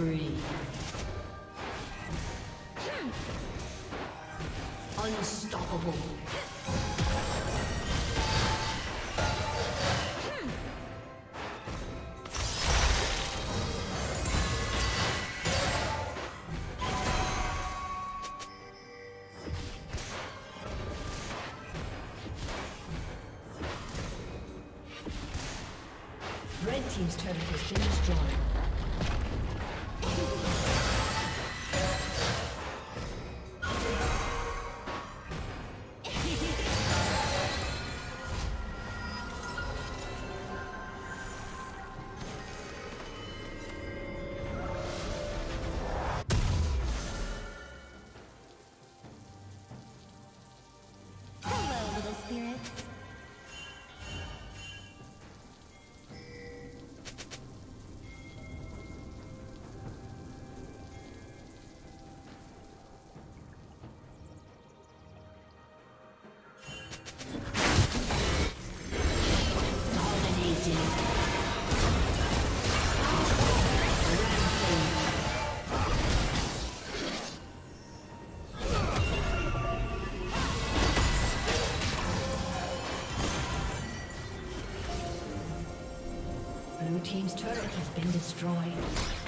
Spree. Unstoppable. Red Team's turret has been destroyed. Been destroyed.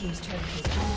Team's turret has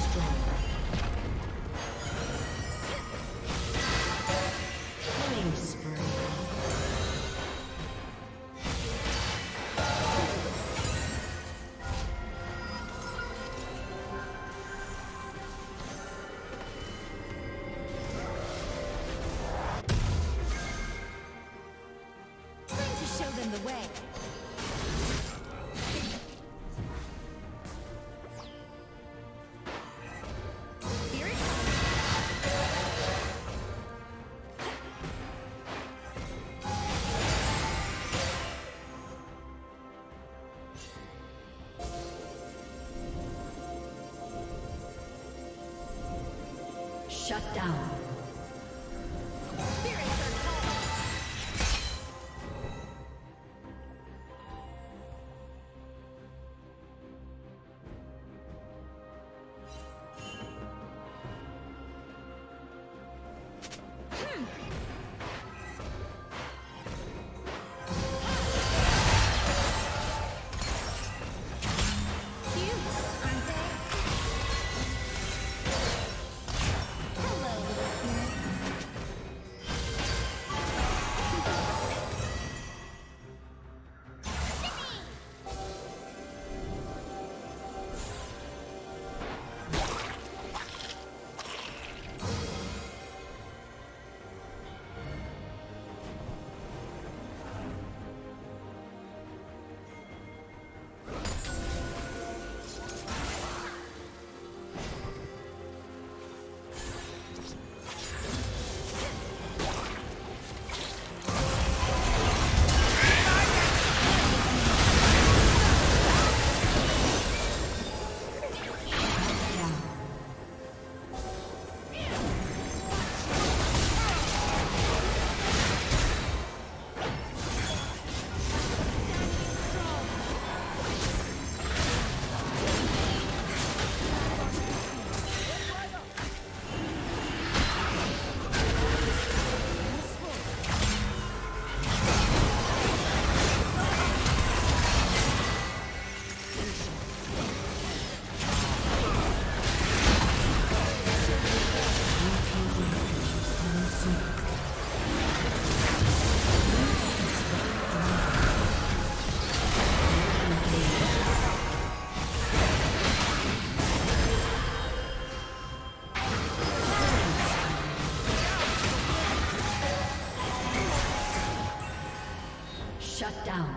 Shut down. Shut down.